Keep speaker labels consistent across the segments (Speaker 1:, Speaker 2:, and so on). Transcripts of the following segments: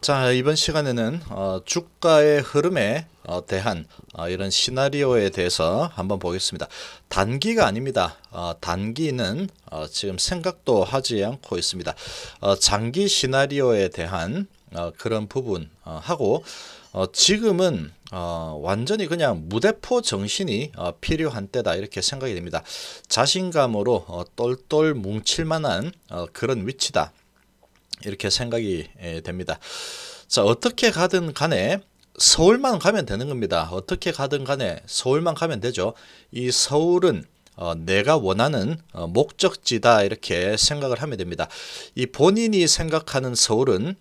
Speaker 1: 자 이번 시간에는 어, 주가의 흐름에 어, 대한 어, 이런 시나리오에 대해서 한번 보겠습니다. 단기가 아닙니다. 어, 단기는 어, 지금 생각도 하지 않고 있습니다. 어, 장기 시나리오에 대한 어, 그런 부분 어, 하고 어, 지금은 어, 완전히 그냥 무대포 정신이 어, 필요한 때다 이렇게 생각이 됩니다. 자신감으로 어, 똘똘 뭉칠 만한 어, 그런 위치다. 이렇게 생각이 됩니다. 자, 어떻게 가든 간에 서울만 가면 되는 겁니다. 어떻게 가든 간에 서울만 가면 되죠. 이 서울은 어, 내가 원하는 어, 목적지다 이렇게 생각을 하면 됩니다. 이 본인이 생각하는 서울은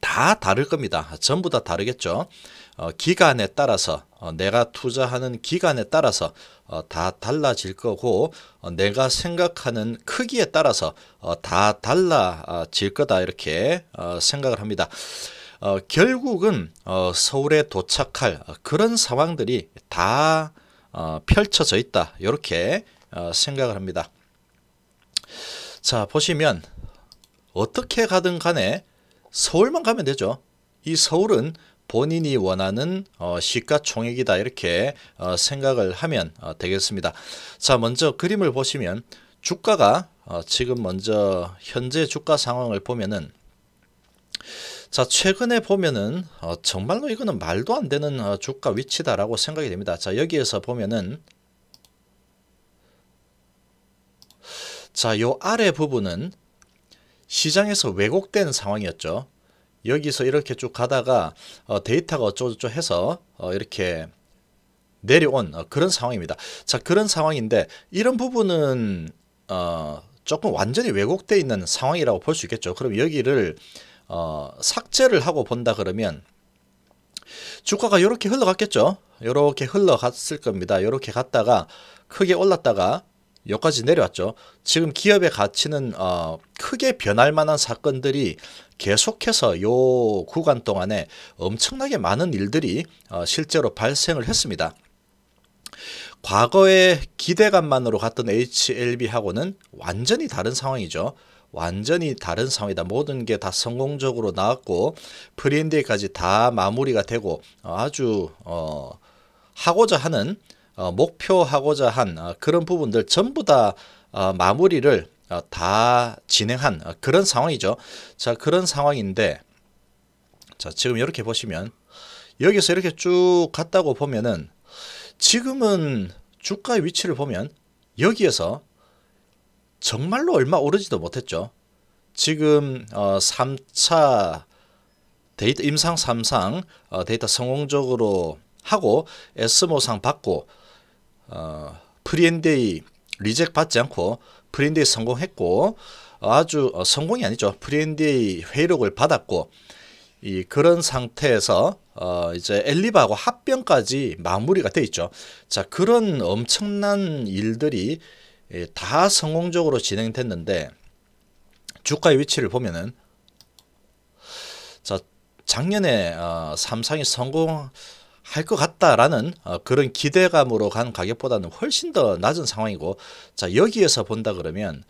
Speaker 1: 다 다를 겁니다. 전부 다 다르겠죠. 어, 기간에 따라서 어, 내가 투자하는 기간에 따라서 어, 다 달라질 거고 어, 내가 생각하는 크기에 따라서 어, 다 달라질 거다 이렇게 어, 생각을 합니다. 어, 결국은 어, 서울에 도착할 그런 상황들이 다 어, 펼쳐져 있다 이렇게 어, 생각을 합니다. 자 보시면 어떻게 가든 간에 서울만 가면 되죠. 이 서울은 본인이 원하는 어, 시가총액이다 이렇게 어, 생각을 하면 어, 되겠습니다. 자 먼저 그림을 보시면 주가가 어, 지금 먼저 현재 주가 상황을 보면은 자 최근에 보면은 어, 정말로 이거는 말도 안 되는 어, 주가 위치다라고 생각이 됩니다. 자 여기에서 보면은 자요 아래 부분은 시장에서 왜곡된 상황이었죠. 여기서 이렇게 쭉 가다가 어, 데이터가 어쩌고저쩌고 해서 어, 이렇게 내려온 어, 그런 상황입니다. 자 그런 상황인데 이런 부분은 어, 조금 완전히 왜곡되어 있는 상황이라고 볼 수 있겠죠. 그럼 여기를 어, 삭제를 하고 본다 그러면 주가가 이렇게 흘러갔겠죠. 이렇게 흘러갔을 겁니다. 이렇게 갔다가 크게 올랐다가 여기까지 내려왔죠. 지금 기업의 가치는 어, 크게 변할 만한 사건들이 계속해서 요 구간 동안에 엄청나게 많은 일들이 어, 실제로 발생을 했습니다. 과거의 기대감만으로 갔던 HLB하고는 완전히 다른 상황이죠. 완전히 다른 상황이다. 모든 게 다 성공적으로 나왔고 프리엔데이까지 다 마무리가 되고 어, 아주 어, 하고자 하는 어, 목표하고자 한 어, 그런 부분들 전부 다 어, 마무리를 어, 다 진행한 어, 그런 상황이죠. 자 그런 상황인데 자 지금 이렇게 보시면 여기서 이렇게 쭉 갔다고 보면은 지금은 주가의 위치를 보면 여기에서 정말로 얼마 오르지도 못했죠. 지금 어, 3차 데이터 임상 3상 어, 데이터 성공적으로 하고 ESMO상 받고 어, pre-NDA reject 받지 않고 pre-NDA 성공했고 아주 어, 성공이 아니죠. pre-NDA 회의록을 받았고 이 그런 상태에서 어 이제 엘레바하고 합병까지 마무리가 돼 있죠. 자 그런 엄청난 일들이 예, 다 성공적으로 진행됐는데 주가의 위치를 보면은 자 작년에 어, 삼상이 성공 할 것 같다라는 어, 그런 기대감으로 간 가격보다는 훨씬 더 낮은 상황이고 자 여기에서 본다 그러면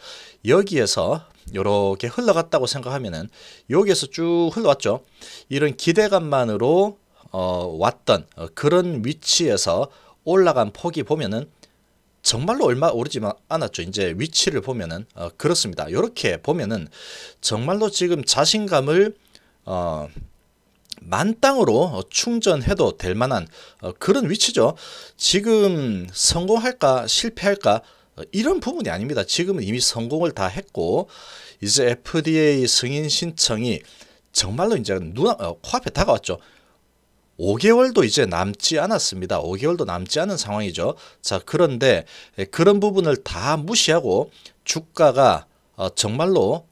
Speaker 1: 여기에서 이렇게 흘러갔다고 생각하면은 여기에서 쭉 흘러왔죠 이런 기대감만으로 어, 왔던 어, 그런 위치에서 올라간 폭이 보면은 정말로 얼마 오르지 않았죠. 이제 위치를 보면은 어, 그렇습니다. 이렇게 보면은 정말로 지금 자신감을 어, 만땅으로 충전해도 될 만한 어, 그런 위치죠. 지금 성공할까 실패할까 어, 이런 부분이 아닙니다. 지금은 이미 성공을 다 했고 이제 FDA 승인 신청이 정말로 이제 눈 어, 코앞에 다가왔죠. 5개월도 이제 남지 않았습니다. 5개월도 남지 않은 상황이죠. 자, 그런데 그런 부분을 다 무시하고 주가가 어, 정말로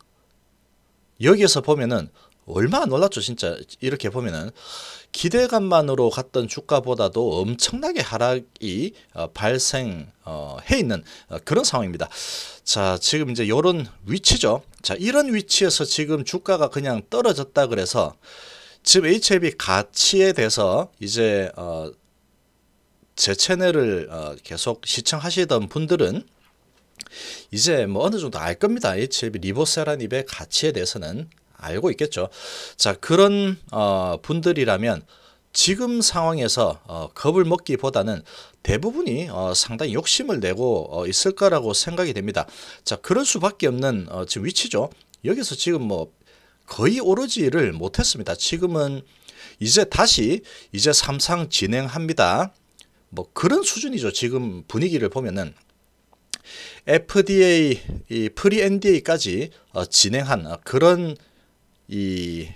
Speaker 1: 여기에서 보면은 얼마 안 올랐죠, 진짜. 이렇게 보면은 기대감만으로 갔던 주가보다도 엄청나게 하락이 어, 발생해 있는 어, 그런 상황입니다. 자, 지금 이제 이런 위치죠. 자, 이런 위치에서 지금 주가가 그냥 떨어졌다 그래서 지금 HLB 가치에 대해서 이제 어, 제 채널을 어, 계속 시청하시던 분들은 이제 뭐 어느 정도 알 겁니다. HLB 리보세라닙의 가치에 대해서는 알고 있겠죠. 자 그런 어, 분들이라면 지금 상황에서 어, 겁을 먹기보다는 대부분이 어, 상당히 욕심을 내고 어, 있을 거라고 생각이 됩니다. 자 그럴 수밖에 없는 어, 지금 위치죠. 여기서 지금 뭐 거의 오르지를 못했습니다. 지금은 이제 다시 이제 삼상 진행합니다. 뭐 그런 수준이죠. 지금 분위기를 보면은 FDA 이 pre NDA까지 어, 진행한 어, 그런 이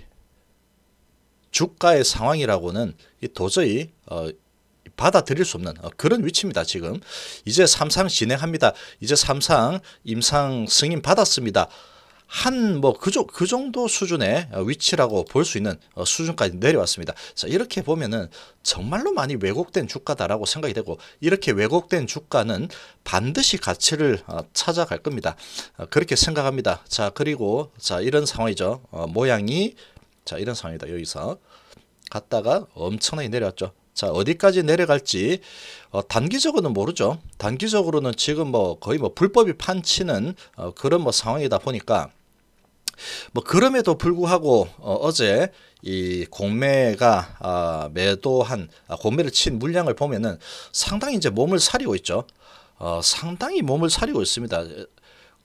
Speaker 1: 주가의 상황이라고는 도저히 어, 받아들일 수 없는 어, 그런 위치입니다. 지금 이제 삼상 진행합니다. 이제 삼상 임상 승인 받았습니다. 한 뭐 그 그 정도 수준의 위치라고 볼 수 있는 어, 수준까지 내려왔습니다. 자 이렇게 보면은 정말로 많이 왜곡된 주가다라고 생각이 되고 이렇게 왜곡된 주가는 반드시 가치를 어, 찾아갈 겁니다. 어, 그렇게 생각합니다. 자 그리고 자 이런 상황이죠. 모양이 자 이런 상황이다 여기서 갔다가 엄청나게 내려왔죠. 자 어디까지 내려갈지 어, 단기적으로는 모르죠. 단기적으로는 지금 뭐 거의 뭐 불법이 판치는 어, 그런 뭐 상황이다 보니까 뭐 그럼에도 불구하고 어, 제이 공매가 아, 매도한 아, 공매를 친 물량을 보면은 상당히 이제 몸을 사리고 있죠. 어, 상당히 몸을 사리고 있습니다.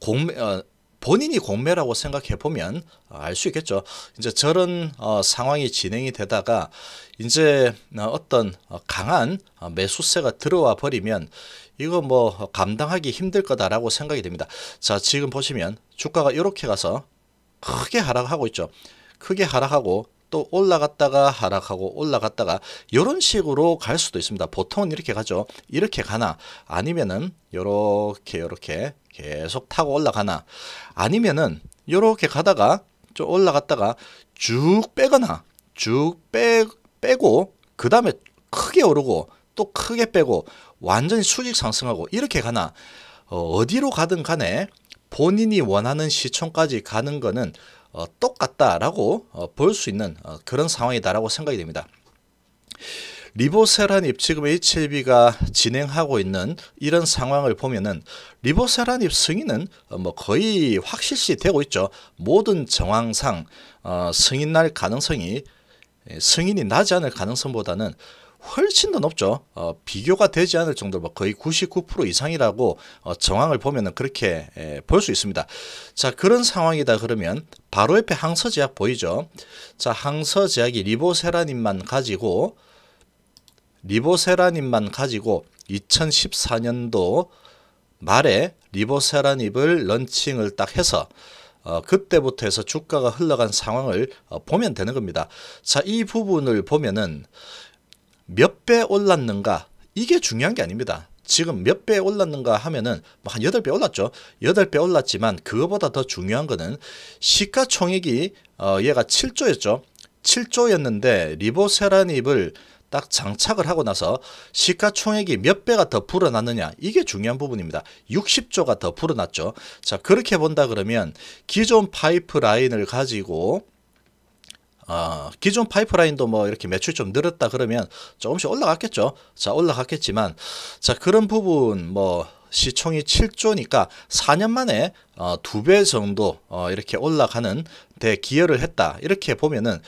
Speaker 1: 공매 어, 본인이 공매라고 생각해 보면 알 수 있겠죠. 이제 저런 어, 상황이 진행이 되다가 이제 어떤 강한 매수세가 들어와 버리면 이거 뭐 감당하기 힘들 거다라고 생각이 됩니다. 자, 지금 보시면 주가가 이렇게 가서 크게 하락하고 있죠. 크게 하락하고 또 올라갔다가 하락하고 올라갔다가 이런 식으로 갈 수도 있습니다. 보통은 이렇게 가죠. 이렇게 가나 아니면은 요렇게 요렇게 계속 타고 올라가나 아니면은 요렇게 가다가 좀 올라갔다가 쭉 빼거나 쭉 빼, 빼고 그 다음에 크게 오르고 또 크게 빼고 완전히 수직 상승하고 이렇게 가나 어, 디로 가든 간에 본인이 원하는 시총까지 가는 거는 어, 똑같다라고 어, 볼수 있는 어, 그런 상황이다라고 생각이 됩니다. 리보세라닙 지금 HLB가 진행하고 있는 이런 상황을 보면은 리보세라닙 승인은 어, 뭐 거의 확실시 되고 있죠. 모든 정황상 어, 승인 날 가능성이 예, 승인이 나지 않을 가능성보다는 훨씬 더 높죠. 어, 비교가 되지 않을 정도로 뭐 거의 99% 이상이라고 어, 정황을 보면 그렇게 볼 수 있습니다. 자 그런 상황이다 그러면 바로 옆에 항서제약 보이죠. 자 항서제약이 리보세라닌만 가지고 리보세라닌만 가지고 2014년도 말에 리보세라닙을 런칭을 딱 해서 어, 그때부터 해서 주가가 흘러간 상황을 어, 보면 되는 겁니다. 자, 이 부분을 보면은 몇 배 올랐는가 이게 중요한 게 아닙니다. 지금 몇 배 올랐는가 하면은 뭐 한 8배 올랐죠. 8배 올랐지만 그거보다 더 중요한 거는 시가총액이 어 얘가 7조였죠. 7조였는데 리보세라닙을 딱 장착을 하고 나서 시가총액이 몇 배가 더 불어났느냐 이게 중요한 부분입니다. 60조가 더 불어났죠. 자 그렇게 본다 그러면 기존 파이프라인을 가지고 어, 기존 파이프라인도 뭐 이렇게 매출 좀 늘었다 그러면 조금씩 올라갔겠죠. 자, 올라갔겠지만, 자, 그런 부분 뭐, 시총이 7조니까 4년 만에 어, 2배 정도 어, 이렇게 올라가는 데 기여를 했다. 이렇게 보면은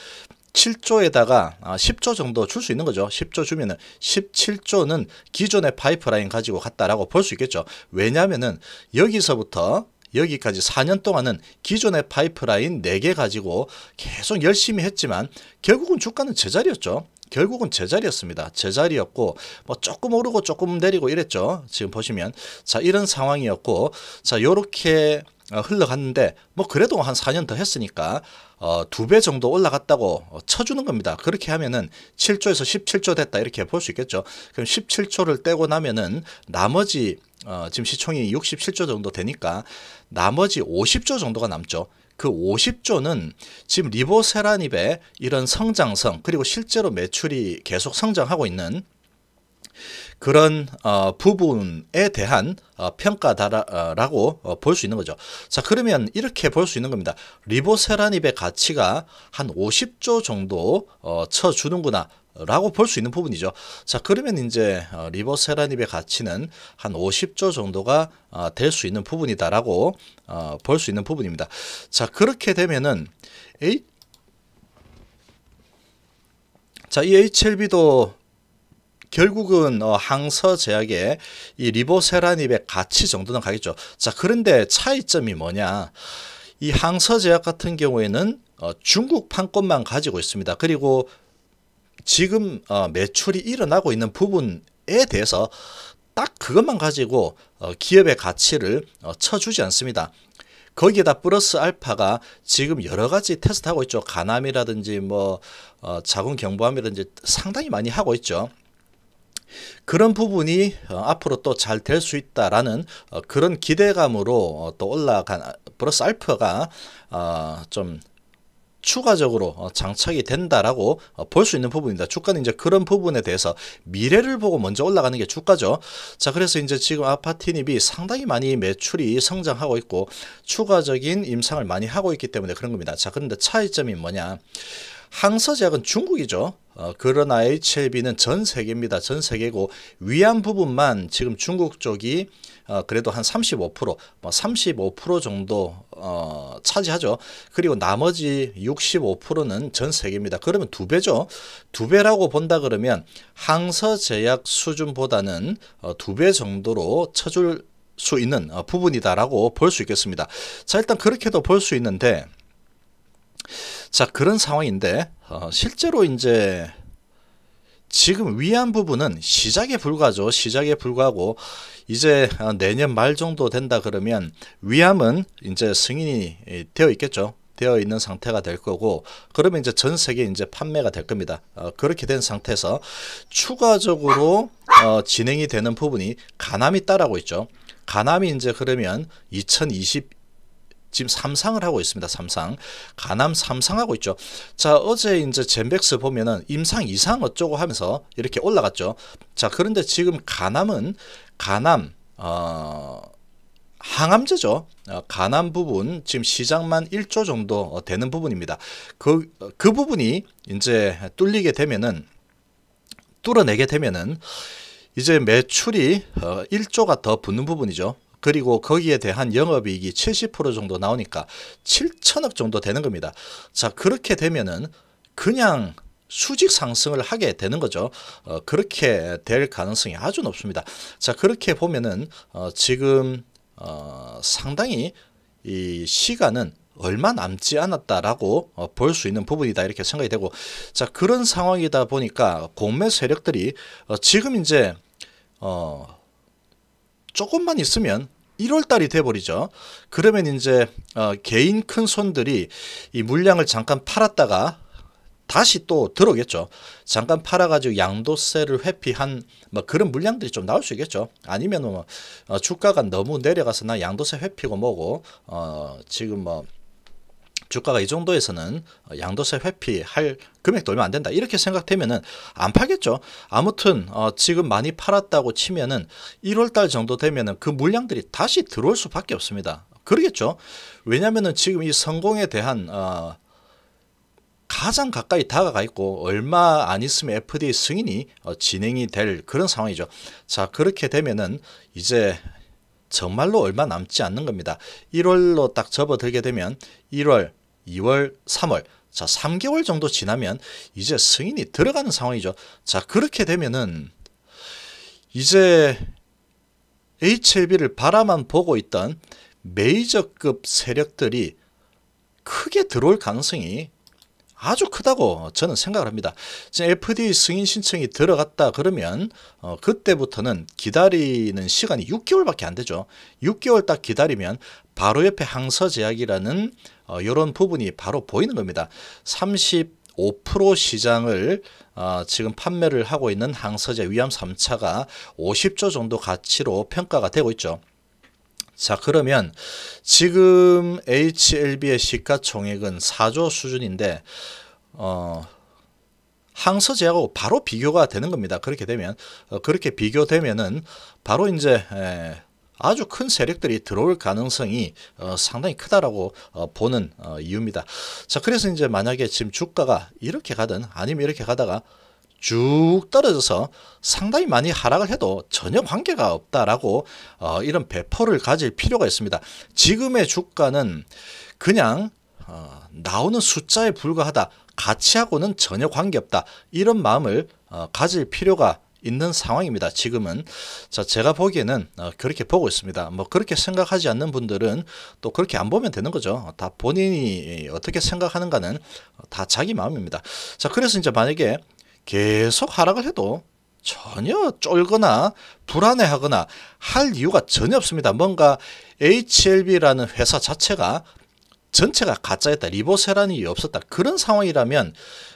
Speaker 1: 7조에다가 10조 아, 정도 줄 수 있는 거죠. 10조 주면은 17조는 기존의 파이프라인 가지고 갔다라고 볼 수 있겠죠. 왜냐하면은 여기서부터 여기까지 4년 동안은 기존의 파이프라인 4개 가지고 계속 열심히 했지만 결국은 주가는 제자리였죠. 결국은 제자리였습니다. 제자리였고 뭐 조금 오르고 조금 내리고 이랬죠. 지금 보시면 자 이런 상황이었고 자 요렇게 어, 흘러갔는데 뭐 그래도 한 4년 더 했으니까 어, 두 배 정도 올라갔다고 어, 쳐주는 겁니다. 그렇게 하면은 7조에서 17조 됐다 이렇게 볼 수 있겠죠. 그럼 17조를 떼고 나면은 나머지 어, 지금 시총이 67조 정도 되니까 나머지 50조 정도가 남죠. 그 50조는 지금 리보세라닙의 이런 성장성 그리고 실제로 매출이 계속 성장하고 있는 그런 어, 부분에 대한 어, 평가다라고 어, 볼수 있는 거죠. 자 그러면 이렇게 볼 수 있는 겁니다. 리보세라닙의 가치가 한 50조 정도 어, 쳐주는구나. 라고 볼 수 있는 부분이죠. 자, 그러면 이제 어, 리버세라닙의 가치는 한 50조 정도가 어, 될수 있는 부분이다라고 어, 볼수 있는 부분입니다. 자, 그렇게 되면은 A 자, 이 HLB도 결국은 어, 항서 제약의 이 리보세라닙의 가치 정도는 가겠죠. 자, 그런데 차이점이 뭐냐? 이 항서 제약 같은 경우에는 어, 중국 판권만 가지고 있습니다. 그리고 지금 어, 매출이 일어나고 있는 부분에 대해서 딱 그것만 가지고 어, 기업의 가치를 어, 쳐주지 않습니다. 거기에다 플러스 알파가 지금 여러 가지 테스트하고 있죠. 간암이라든지 뭐 어, 자궁 경부암이라든지 상당히 많이 하고 있죠. 그런 부분이 어, 앞으로 또 잘 될 수 있다라는 어, 그런 기대감으로 어, 또 올라간 플러스 알파가 어, 좀 추가적으로 어, 장착이 된다라고 어, 볼수 있는 부분입니다. 주가는 이제 그런 부분에 대해서 미래를 보고 먼저 올라가는 게 주가죠. 자, 그래서 이제 지금 아파티닙이 상당히 많이 매출이 성장하고 있고 추가적인 임상을 많이 하고 있기 때문에 그런 겁니다. 자, 그런데 차이점이 뭐냐? 항서제약은 중국이죠. 어, 그러나 HLB는 전 세계입니다. 전 세계고 위안 부분만 지금 중국 쪽이 어, 그래도 한 35%, 뭐35% 정도 어, 차지하죠. 그리고 나머지 65%는 전 세계입니다. 그러면 두 배죠. 두 배라고 본다 그러면 항서제약 수준보다는 어, 두배 정도로 쳐줄 수 있는 어, 부분이다라고 볼 수 있겠습니다. 자 일단 그렇게도 볼 수 있는데 자 그런 상황인데 어, 실제로 이제 지금 위안 부분은 시작에 불과하죠. 시작에 불과하고 이제 어, 내년 말 정도 된다 그러면 위암은 이제 승인이 되어 있겠죠. 되어 있는 상태가 될 거고 그러면 이제 전 세계 이제 판매가 될 겁니다. 어, 그렇게 된 상태에서 추가적으로 어, 진행이 되는 부분이 가남이 따라고 있죠. 가남이 이제 그러면 2020 지금 삼상을 하고 있습니다. 삼상. 가남 삼상하고 있죠. 자, 어제 이제 젠백스 보면은 임상 이상 어쩌고 하면서 이렇게 올라갔죠. 자, 그런데 지금 가남은 가남 어 항암제죠. 어, 가남 부분 지금 시장만 1조 정도 어, 되는 부분입니다. 그, 그 부분이 이제 뚫리게 되면은 뚫어내게 되면은 이제 매출이 1조가 어, 더 붙는 부분이죠. 그리고 거기에 대한 영업이익이 70% 정도 나오니까 7천억 정도 되는 겁니다. 자 그렇게 되면은 그냥 수직 상승을 하게 되는 거죠. 어, 그렇게 될 가능성이 아주 높습니다. 자 그렇게 보면은 어, 지금 어, 상당히 이 시간은 얼마 남지 않았다라고 어, 볼수 있는 부분이다 이렇게 생각이 되고 자 그런 상황이다 보니까 공매 세력들이 어, 지금 이제 어 조금만 있으면 1월 달이 돼버리죠. 그러면 이제 어, 개인 큰 손들이 이 물량을 잠깐 팔았다가 다시 또 들어오겠죠. 잠깐 팔아가지고 양도세를 회피한 뭐 그런 물량들이 좀 나올 수 있겠죠. 아니면 뭐 어, 주가가 너무 내려가서 나 양도세 회피고 뭐고 어, 지금 뭐 주가가 이 정도에서는 양도세 회피할 금액도 얼마 안 된다. 이렇게 생각되면은 안 팔겠죠. 아무튼 어, 지금 많이 팔았다고 치면은 1월 달 정도 되면은 그 물량들이 다시 들어올 수밖에 없습니다. 그러겠죠. 왜냐면은 지금 이 성공에 대한 어, 가장 가까이 다가가 있고 얼마 안 있으면 FDA 승인이 어, 진행이 될 그런 상황이죠. 자 그렇게 되면은 이제 정말로 얼마 남지 않는 겁니다. 1월로 딱 접어들게 되면 1월, 2월, 3월 자 3개월 정도 지나면 이제 승인이 들어가는 상황이죠. 자 그렇게 되면은 이제 HLB를 바라만 보고 있던 메이저급 세력들이 크게 들어올 가능성이 아주 크다고 저는 생각을 합니다. FDA 승인 신청이 들어갔다 그러면 어, 그때부터는 기다리는 시간이 6개월밖에 안 되죠. 6개월 딱 기다리면 바로 옆에 항서 제약이라는 어, 이런 부분이 바로 보이는 겁니다. 35% 시장을 어, 지금 판매를 하고 있는 항서제 위암 3차가 50조 정도 가치로 평가가 되고 있죠. 자 그러면 지금 HLB의 시가총액은 4조 수준인데 어 항서제하고 바로 비교가 되는 겁니다. 그렇게 되면 어, 그렇게 비교되면은 바로 이제 에, 아주 큰 세력들이 들어올 가능성이 어, 상당히 크다라고 어, 보는 어, 이유입니다. 자, 그래서 이제 만약에 지금 주가가 이렇게 가든 아니면 이렇게 가다가 쭉 떨어져서 상당히 많이 하락을 해도 전혀 관계가 없다라고 어, 이런 배포를 가질 필요가 있습니다. 지금의 주가는 그냥 어, 나오는 숫자에 불과하다. 가치하고는 전혀 관계없다. 이런 마음을 어, 가질 필요가 있는 상황입니다. 지금은 자 제가 보기에는 어, 그렇게 보고 있습니다. 뭐 그렇게 생각하지 않는 분들은 또 그렇게 안 보면 되는 거죠. 다 본인이 어떻게 생각하는가는 다 자기 마음입니다. 자 그래서 이제 만약에 계속 하락을 해도 전혀 쫄거나 불안해하거나 할 이유가 전혀 없습니다. 뭔가 HLB라는 회사 자체가 전체가 가짜였다. 리보세란이 없었다. 그런 상황이라면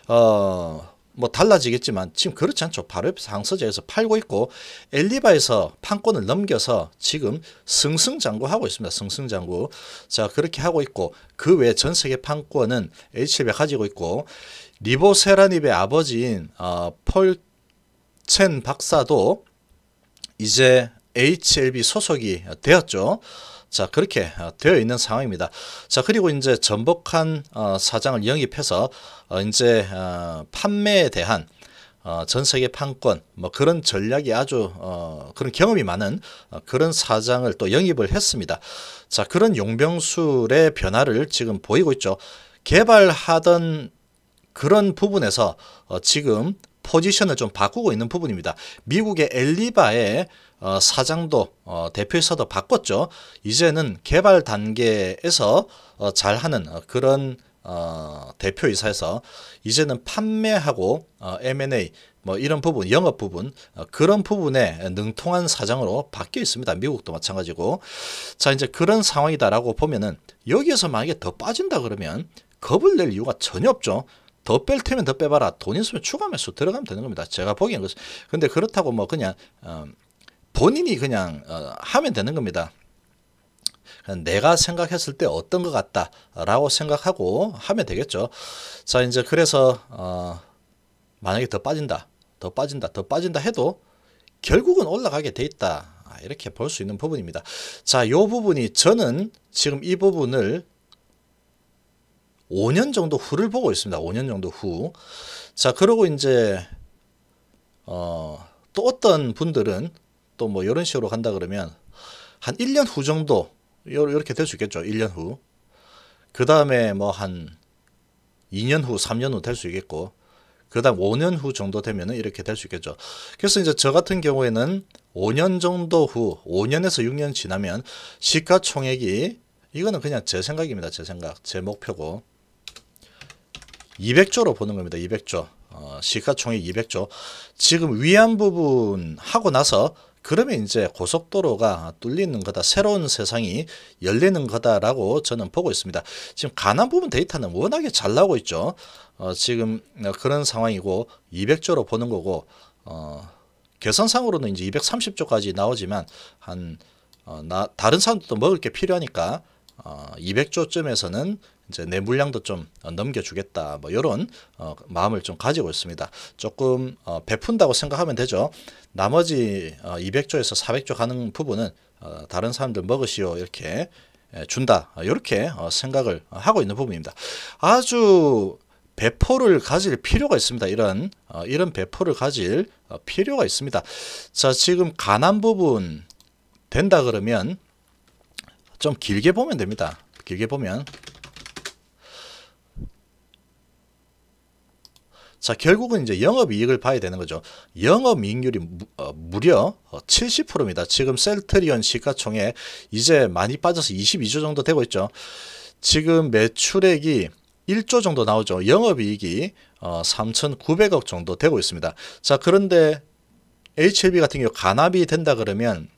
Speaker 1: 어. 뭐 달라지겠지만 지금 그렇지 않죠. 바로 옆에 상서재에서 팔고 있고 엘리바에서 판권을 넘겨서 지금 승승장구하고 있습니다. 승승장구. 자 그렇게 하고 있고 그 외 전 세계 판권은 HLB 가지고 있고 리보세라닙의 아버지인 어, 폴첸 박사도 이제 HLB 소속이 되었죠. 자 그렇게 어, 되어 있는 상황입니다. 자 그리고 이제 전복한 어, 사장을 영입해서 어, 이제 어, 판매에 대한 어, 전 세계 판권 뭐 그런 전략이 아주 어, 그런 경험이 많은 어, 그런 사장을 또 영입을 했습니다. 자 그런 용병술의 변화를 지금 보이고 있죠. 개발하던 그런 부분에서 어, 지금 포지션을 좀 바꾸고 있는 부분입니다. 미국의 엘리바의 어, 사장도 어, 대표이사도 바꿨죠. 이제는 개발 단계에서 어, 잘하는 어, 그런 어, 대표이사에서 이제는 판매하고 어, M&A 뭐 이런 부분, 영업 부분 어, 그런 부분에 능통한 사장으로 바뀌어 있습니다. 미국도 마찬가지고 자 이제 그런 상황이다라고 보면은 여기에서 만약에 더 빠진다 그러면 겁을 낼 이유가 전혀 없죠. 더 뺄 테면 더 빼봐라. 돈 있으면 추가 매수 들어가면 되는 겁니다. 제가 보기엔 그렇습 근데 그렇다고 뭐 그냥 어, 본인이 그냥 어, 하면 되는 겁니다. 내가 생각했을 때 어떤 것 같다라고 생각하고 하면 되겠죠. 자 이제 그래서 어, 만약에 더 빠진다, 더 빠진다, 더 빠진다 해도 결국은 올라가게 돼 있다. 아, 이렇게 볼 수 있는 부분입니다. 자, 이 부분이 저는 지금 이 부분을 5년 정도 후를 보고 있습니다. 5년 정도 후. 자, 그러고 이제 어, 또 어떤 분들은 또 뭐 이런 식으로 간다 그러면 한 1년 후 정도 이렇게 될 수 있겠죠. 1년 후. 그 다음에 뭐 한 2년 후, 3년 후 될 수 있겠고, 그 다음 5년 후 정도 되면은 이렇게 될 수 있겠죠. 그래서 이제 저 같은 경우에는 5년 정도 후, 5년에서 6년 지나면 시가총액이 이거는 그냥 제 생각입니다. 제 생각, 제 목표고 200조로 보는 겁니다. 200조. 어, 시가총액 200조. 지금 위안 부분 하고 나서 그러면 이제 고속도로가 뚫리는 거다. 새로운 세상이 열리는 거다라고 저는 보고 있습니다. 지금 가난 부분 데이터는 워낙에 잘 나오고 있죠. 어, 지금 그런 상황이고 200조로 보는 거고 어, 계산상으로는 이제 230조까지 나오지만 한 어, 나, 다른 사람들도 먹을 게 필요하니까 어, 200조쯤에서는 이제 내 물량도 좀 넘겨주겠다 뭐 이런 어, 마음을 좀 가지고 있습니다. 조금 어, 베푼다고 생각하면 되죠. 나머지 어, 200조에서 400조 가는 부분은 어, 다른 사람들 먹으시오 이렇게 준다 이렇게 어, 생각을 하고 있는 부분입니다. 아주 배포를 가질 필요가 있습니다. 이런 어, 이런 배포를 가질 어, 필요가 있습니다. 자 지금 가난 부분 된다 그러면 좀 길게 보면 됩니다. 길게 보면 자, 결국은 이제 영업이익을 봐야 되는 거죠. 영업이익률이 무, 어, 무려 70%입니다. 어, 지금 셀트리온 시가총액 이제 많이 빠져서 22조 정도 되고 있죠. 지금 매출액이 1조 정도 나오죠. 영업이익이 어, 3,900억 정도 되고 있습니다. 자, 그런데 HLB 같은 경우 간압이 된다 그러면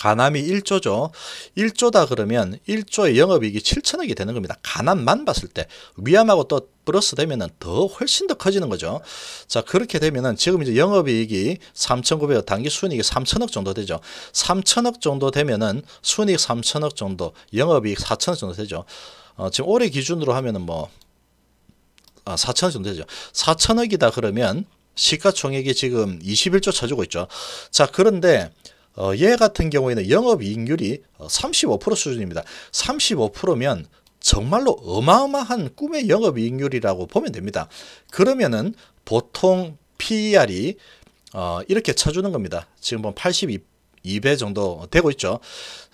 Speaker 1: 가남이 1조죠. 1조다 그러면 1조의 영업이익이 7천억이 되는 겁니다. 가남만 봤을 때 위암하고 또 플러스 되면은 더 훨씬 더 커지는 거죠. 자 그렇게 되면은 지금 이제 영업이익이 3,900억 단기 순이익이 3천억 정도 되죠. 3천억 정도 되면은 순이익 3천억 정도, 영업이익 4천억 정도 되죠. 어, 지금 올해 기준으로 하면은 뭐 아, 4천억 정도 되죠. 4천억이다 그러면 시가총액이 지금 21조 쳐주고 있죠. 자 그런데 어, 얘 같은 경우에는 영업이익률이 35% 어, 수준입니다. 35%면 정말로 어마어마한 꿈의 영업이익률이라고 보면 됩니다. 그러면은 보통 PER이 어, 이렇게 쳐주는 겁니다. 지금 보면 82 2배 정도 되고 있죠.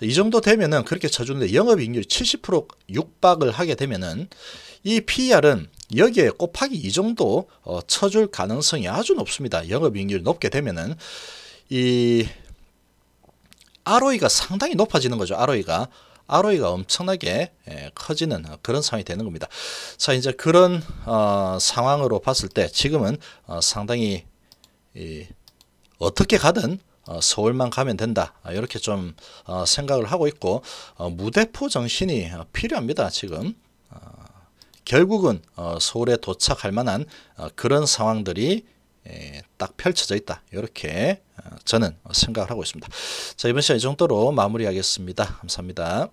Speaker 1: 이 정도 되면은 그렇게 쳐주는데 영업이익률이 70% 육박을 하게 되면은 이 PER은 여기에 곱하기 이 정도 어, 쳐줄 가능성이 아주 높습니다. 영업이익률이 높게 되면은 이 ROE가 상당히 높아지는 거죠. ROE가 ROE가 엄청나게 예, 커지는 그런 상황이 되는 겁니다. 자 이제 그런 어, 상황으로 봤을 때 지금은 어, 상당히 이, 어떻게 가든 어, 서울만 가면 된다 이렇게 좀 어, 생각을 하고 있고 어, 무대포 정신이 어, 필요합니다. 지금 어, 결국은 어, 서울에 도착할 만한 어, 그런 상황들이 예, 딱 펼쳐져 있다. 이렇게 어, 저는 생각을 하고 있습니다. 자, 이번 시간 이 정도로 마무리하겠습니다. 감사합니다.